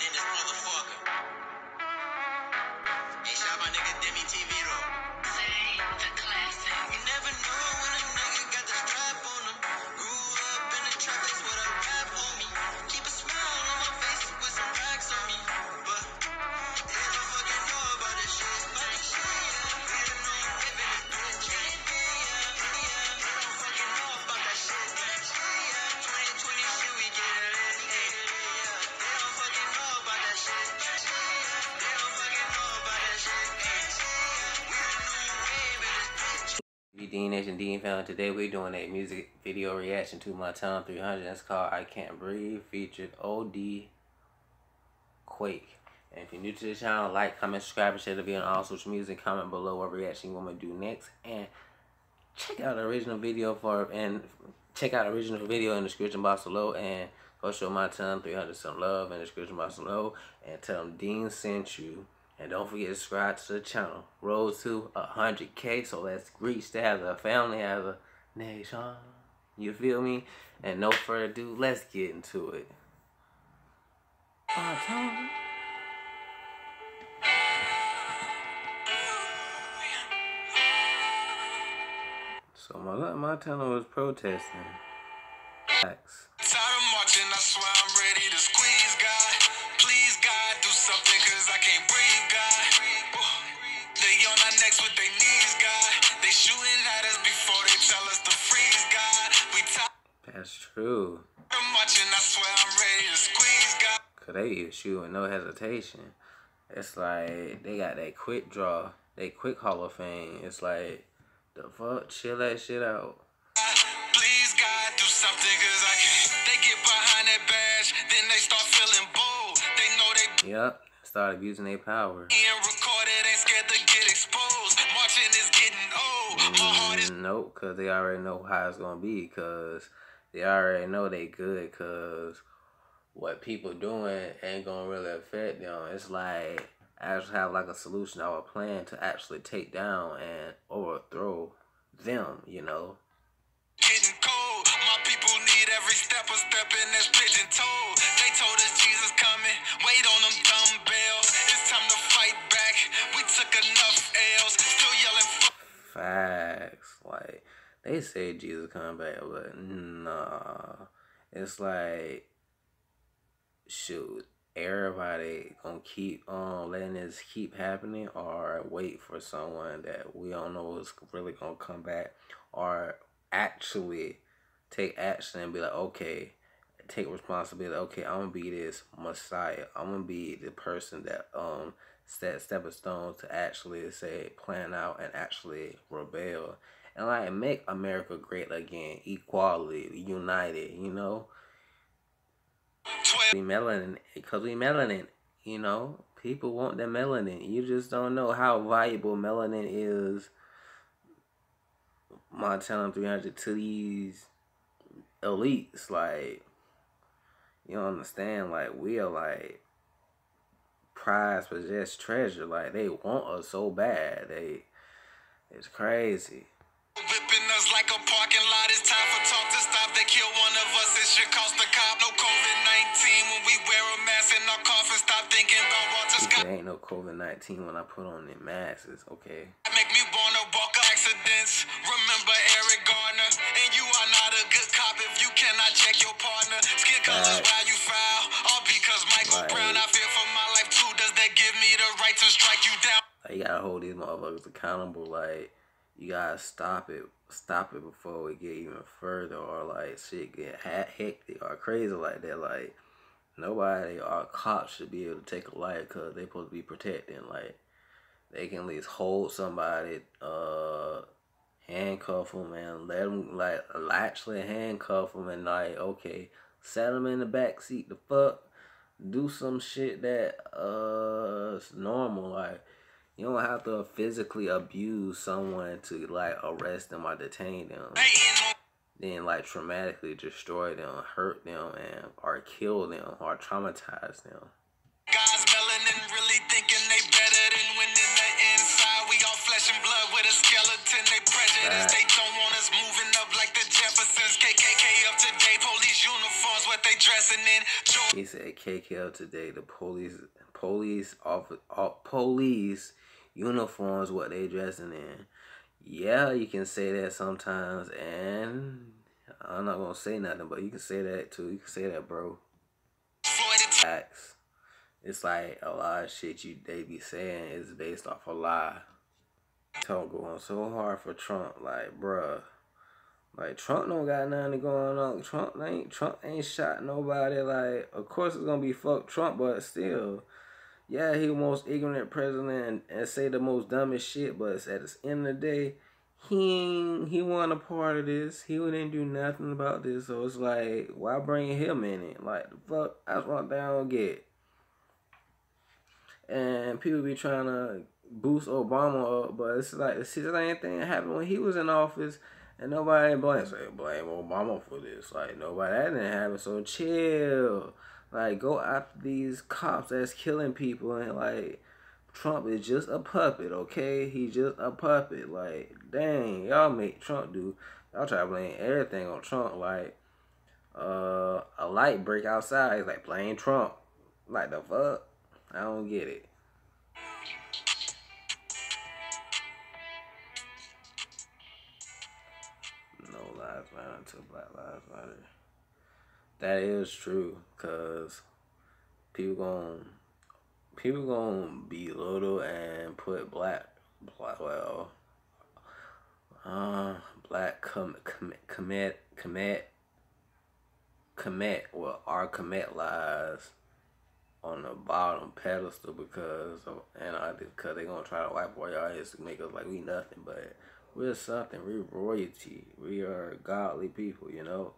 than this motherfucker. My nigga Deme TV Dean Nation Dean Found. Today we're doing a music video reaction to Montana 300. It's called I Can't Breathe, featured OD Quake. And if you're new to the channel, like, comment, subscribe, and share the video on all social media. Comment below what reaction you want me to do next. And check out the original video for and check out the original video in the description box below. And go show Montana 300 some love in the description box below. And tell them Dean sent you. And don't forget to subscribe to the channel. Road to 100K, so let's reach that as a family, as a nation. You feel me? And no further ado, let's get into it. Tony. So my my town was protesting. Facts. I swear I'm ready to squeeze, God. Please, God, do something, cause I can't breathe, necks with their knees, God. They shooting at us before they tell us to freeze, God. We tired That's true. of marching, I swear I'm ready to squeeze, God. Cause they shoot with no hesitation. It's like they got that quick draw, they quick Hall of Fame. It's like the fuck, chill that shit out. Please, God, do something, cause I can't. They get behind that badge, then they start feeling bold. They know they Yep, started using their power. being recorded, ain't scared to get exposed. Marching is getting old. My heart is Mm, Nope, cause they already know how it's gonna be. Cause they already know they good. Cause what people doing ain't gonna really affect them. It's like I actually have like a solution or a plan to actually take down and overthrow them. You know. Every step a step in this pigeon toed. They told us Jesus coming. Wait on them dumbbells. It's time to fight back. We took enough L's. Still yelling. Facts. Like they say Jesus coming back, but nah. It's like shoot, everybody gonna keep on letting this keep happening or wait for someone that we don't know is really gonna come back or actually take action and be like, okay, take responsibility. Okay, I'm gonna be this Messiah. I'm gonna be the person that um set stepping stones to actually say plan out and actually rebel and like make America great again, equality, united. You know, we melanin because we melanin. You know, people want the melanin. You just don't know how valuable melanin is. Montana 300 to these elites, like you don't understand. Like we are like prize possessed treasure. Like they want us so bad. They it's crazy. Us like a parking lot. It's time for talk to stop. They kill one of us. It should cost a cop. No COVID There ain't no COVID nineteen when I put on the masks. Okay. Make me born to walk accidents. Remember Eric Garner. And you are not a good cop if you cannot check your partner. Skin colors why you foul. All because Michael Right. Brown. I fear for my life too. Does that give me the right to strike you down? Like you gotta hold these motherfuckers accountable. Like you gotta stop it, stop it before it get even further, or like shit get hectic or crazy like that. Like nobody or cops should be able to take a life because they supposed to be protecting. Like they can at least hold somebody, uh, handcuff them and let them like actually handcuff them and like okay, set them in the back seat. The fuck, do some shit that uh normal like. You don't have to physically abuse someone to like arrest them or detain them. On Then like traumatically destroy them, hurt them, and or kill them or traumatize them. Guys melanin really thinking they better than when in the inside we all flesh and blood with a skeleton. They prejudice, Right. they don't want us moving up like the Jeffersons. KKK up to date, police uniforms what they dressing in. He said KKL today. The police, police, off, off, police uniforms. What they dressing in? Yeah, you can say that sometimes, and I'm not gonna say nothing, but you can say that too. You can say that, bro. Facts. It's like a lot of shit you they be saying is based off a lie. Talk going so hard for Trump, like bruh. Like Trump don't got nothing going on. Trump ain't Trump ain't shot nobody. Like of course it's gonna be fuck Trump, but still, yeah, he the most ignorant president and, and say the most dumbest shit. But at the end of the day, he he wasn't a part of this. He didn't do nothing about this. So it's like why bring him in it? Like the fuck, that's thing I don't get. And people be trying to boost Obama up, but it's like it's the same thing that happened when he was in office. And nobody blame say blame Obama for this. Like nobody that didn't happen. So chill. Like go after these cops that's killing people and like Trump is just a puppet, okay? He's just a puppet. Like, dang, y'all make Trump do y'all try to blame everything on Trump, like uh a light break outside, it's like blame Trump. Like the fuck? I don't get it. No lives matter until Black Lives Matter. That is true, cause people gon' people gonna belittle and put black black well uh black com com commit commit commit well our commit lies on the bottom pedestal because of, and I because they gonna try to wipe away our to make us like we nothing but we're something we're royalty we are godly people you know?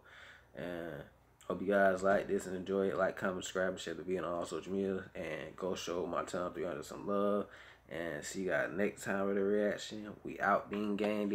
And Hope you guys like this and enjoy it. Like, comment, subscribe, and share the video on all social media. And go show Montana 300 some love. And see you guys next time with a reaction. We out being gang.